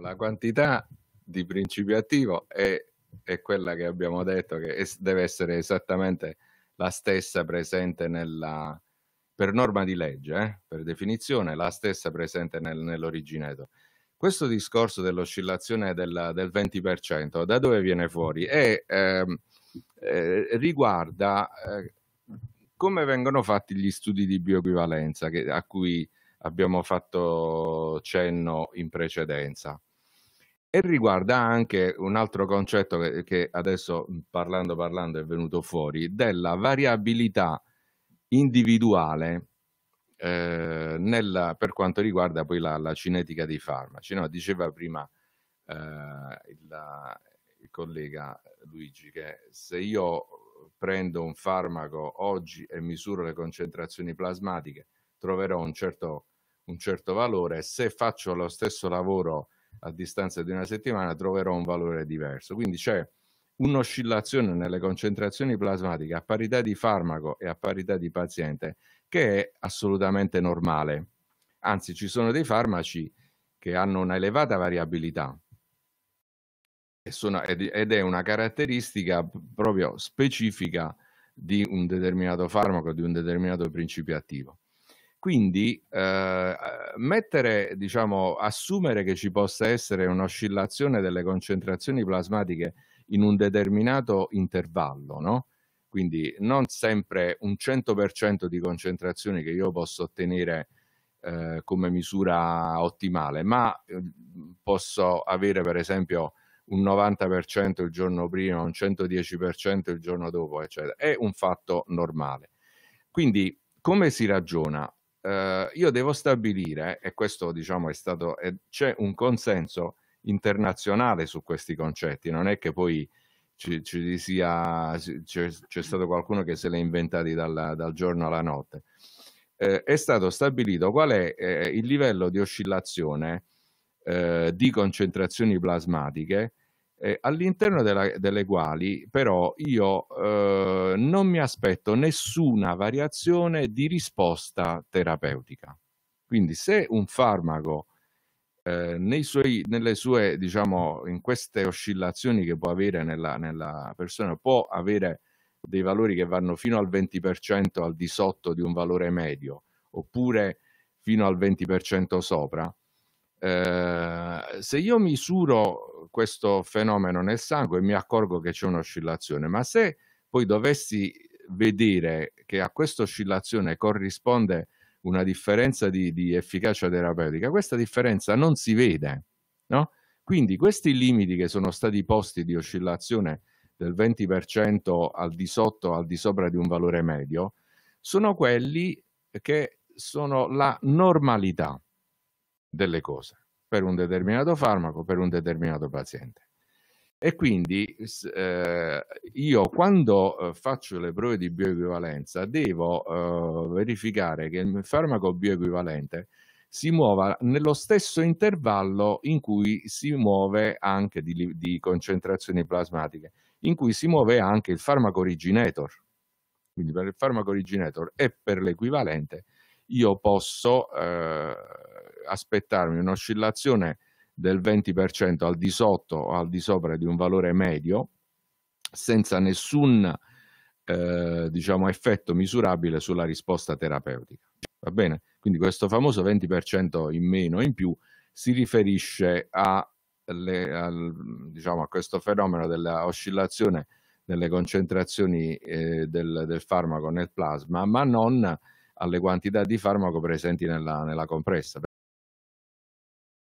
La quantità di principio attivo è, è quella che abbiamo detto che es- deve essere esattamente la stessa presente nella, per norma di legge, eh, per definizione, la stessa presente nel, nell'originato. Questo discorso dell'oscillazione del, del 20%, da dove viene fuori? E, ehm, eh, riguarda eh, come vengono fatti gli studi di bioequivalenza che, a cui abbiamo fatto cenno in precedenza. E riguarda anche un altro concetto che, che adesso parlando parlando è venuto fuori, della variabilità individuale eh, nella, per quanto riguarda poi la, la cinetica dei farmaci. No? Diceva prima eh, il, il, collega Luigi che se io prendo un farmaco oggi e misuro le concentrazioni plasmatiche troverò un certo, un certo valore, se faccio lo stesso lavoro a distanza di una settimana troverò un valore diverso. Quindi c'è un'oscillazione nelle concentrazioni plasmatiche a parità di farmaco e a parità di paziente che è assolutamente normale. Anzi, ci sono dei farmaci che hanno una elevata variabilità sono, ed è una caratteristica proprio specifica di un determinato farmaco, di un determinato principio attivo. Quindi eh, mettere, diciamo, assumere che ci possa essere un'oscillazione delle concentrazioni plasmatiche in un determinato intervallo, no? Quindi non sempre un 100% di concentrazioni che io posso ottenere eh, come misura ottimale, ma eh, posso avere per esempio un 90% il giorno prima, un 110% il giorno dopo, eccetera. È un fatto normale. Quindi come si ragiona? Eh, io devo stabilire, e questo diciamo è stato, c'è un consenso internazionale su questi concetti, non è che poi ci, ci sia, c'è, stato qualcuno che se li ha inventati dal, dal giorno alla notte. Eh, è stato stabilito qual è eh, il livello di oscillazione eh, di concentrazioni plasmatiche eh, all'interno della, delle quali però io eh, non mi aspetto nessuna variazione di risposta terapeutica. Quindi se un farmaco eh, suoi, nelle sue, diciamo, in queste oscillazioni che può avere nella, nella persona, può avere dei valori che vanno fino al 20% al di sotto di un valore medio, oppure fino al 20% sopra, eh, se io misuro questo fenomeno nel sangue mi accorgo che c'è un'oscillazione, ma se poi dovessi vedere che a questa oscillazione corrisponde una differenza di, di efficacia terapeutica, questa differenza non si vede, no? Quindi questi limiti che sono stati posti di oscillazione del 20% al di sotto, al di sopra di un valore medio, sono quelli che sono la normalità delle cose per un determinato farmaco, per un determinato paziente. E quindi eh, io quando eh, faccio le prove di bioequivalenza devo eh, verificare che il farmaco bioequivalente si muova nello stesso intervallo in cui si muove anche di, di concentrazioni plasmatiche, in cui si muove anche il farmaco originator. Quindi per il farmaco originator e per l'equivalente io posso eh, aspettarmi un'oscillazione del 20% al di sotto o al di sopra di un valore medio senza nessun eh, diciamo, effetto misurabile sulla risposta terapeutica. Va bene? Quindi questo famoso 20% in meno o in più si riferisce a, le, al, diciamo, a questo fenomeno dell'oscillazione delle concentrazioni eh, del, del, farmaco nel plasma, ma non alle quantità di farmaco presenti nella, nella compressa.